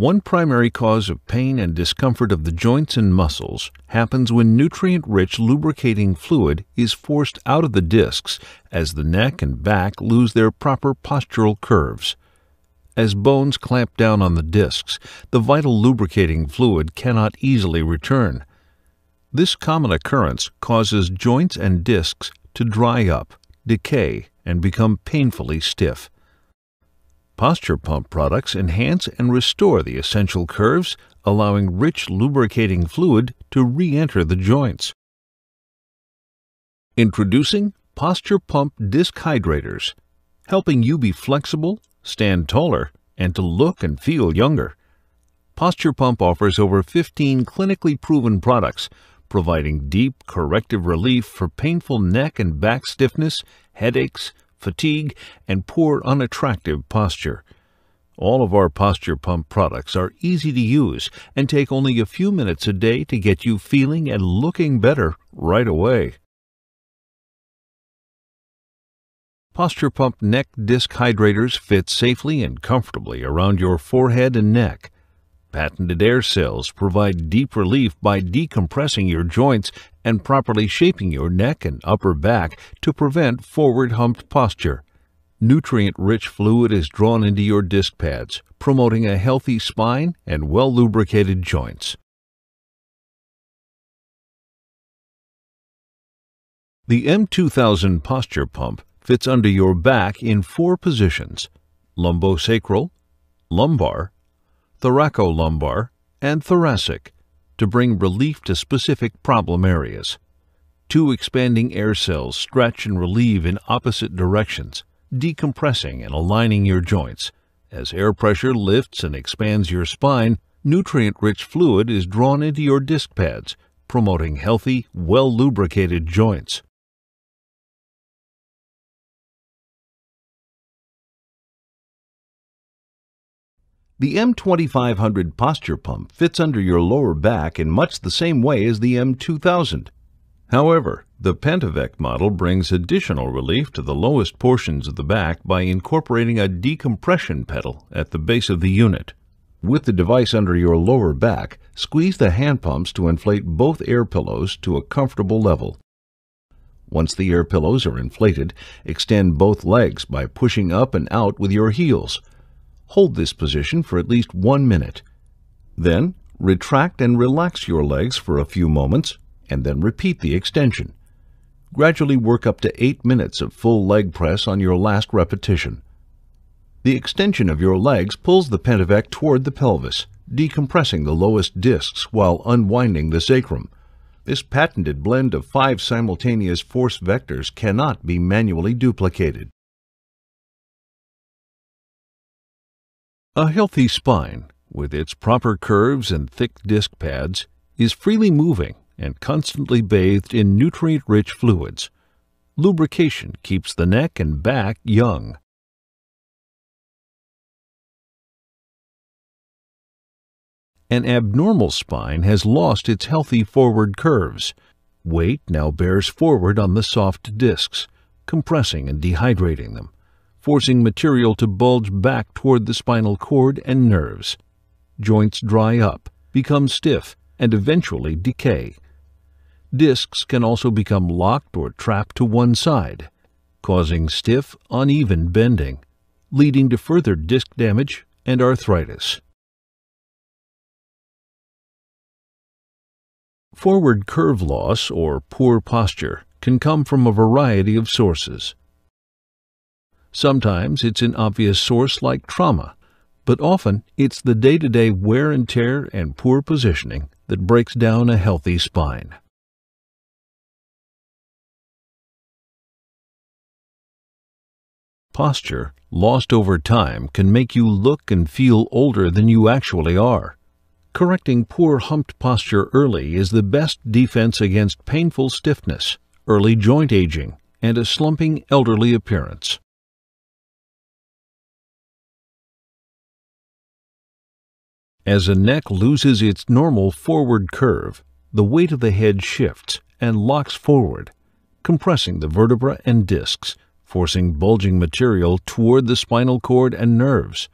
One primary cause of pain and discomfort of the joints and muscles happens when nutrient rich lubricating fluid is forced out of the discs as the neck and back lose their proper postural curves. As bones clamp down on the discs, the vital lubricating fluid cannot easily return. This common occurrence causes joints and discs to dry up, decay, and become painfully stiff. Posture Pump products enhance and restore the essential curves, allowing rich lubricating fluid to re enter the joints. Introducing Posture Pump Disc Hydrators, helping you be flexible, stand taller, and to look and feel younger. Posture Pump offers over 15 clinically proven products, providing deep corrective relief for painful neck and back stiffness, headaches, fatigue, and poor unattractive posture. All of our Posture Pump products are easy to use and take only a few minutes a day to get you feeling and looking better right away. Posture Pump Neck Disc Hydrators fit safely and comfortably around your forehead and neck. Patented air cells provide deep relief by decompressing your joints and properly shaping your neck and upper back to prevent forward humped posture. Nutrient rich fluid is drawn into your disc pads, promoting a healthy spine and well lubricated joints. The M2000 posture pump fits under your back in four positions lumbosacral, lumbar, thoracolumbar, and thoracic to bring relief to specific problem areas. Two expanding air cells stretch and relieve in opposite directions, decompressing and aligning your joints. As air pressure lifts and expands your spine, nutrient rich fluid is drawn into your disc pads, promoting healthy, well lubricated joints. The M2500 posture pump fits under your lower back in much the same way as the M2000. However, the Pentavec model brings additional relief to the lowest portions of the back by incorporating a decompression pedal at the base of the unit. With the device under your lower back, squeeze the hand pumps to inflate both air pillows to a comfortable level. Once the air pillows are inflated, extend both legs by pushing up and out with your heels. Hold this position for at least one minute. Then, retract and relax your legs for a few moments, and then repeat the extension. Gradually work up to 8 minutes of full leg press on your last repetition. The extension of your legs pulls the Pentavec toward the pelvis, decompressing the lowest discs while unwinding the sacrum. This patented blend of five simultaneous force vectors cannot be manually duplicated. A healthy spine, with its proper curves and thick disc pads, is freely moving and constantly bathed in nutrient rich fluids. Lubrication keeps the neck and back young. An abnormal spine has lost its healthy forward curves. Weight now bears forward on the soft discs, compressing and dehydrating them forcing material to bulge back toward the spinal cord and nerves. Joints dry up, become stiff, and eventually decay. Discs can also become locked or trapped to one side, causing stiff, uneven bending, leading to further disc damage and arthritis. Forward curve loss or poor posture can come from a variety of sources. Sometimes it's an obvious source like trauma, but often it's the day to day wear and tear and poor positioning that breaks down a healthy spine. Posture, lost over time, can make you look and feel older than you actually are. Correcting poor humped posture early is the best defense against painful stiffness, early joint aging, and a slumping elderly appearance. As a neck loses its normal forward curve, the weight of the head shifts and locks forward, compressing the vertebra and discs, forcing bulging material toward the spinal cord and nerves.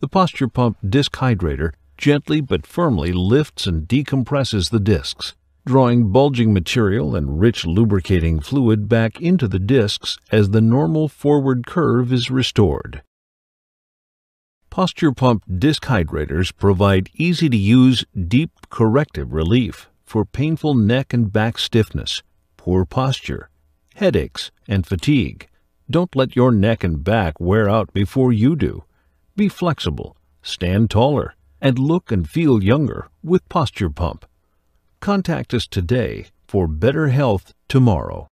The Posture Pump Disc Hydrator gently but firmly lifts and decompresses the discs, drawing bulging material and rich lubricating fluid back into the discs as the normal forward curve is restored. Posture Pump disc hydrators provide easy to use, deep corrective relief for painful neck and back stiffness, poor posture, headaches, and fatigue. Don't let your neck and back wear out before you do. Be flexible, stand taller, and look and feel younger with Posture Pump. Contact us today for better health tomorrow.